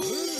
Ooh.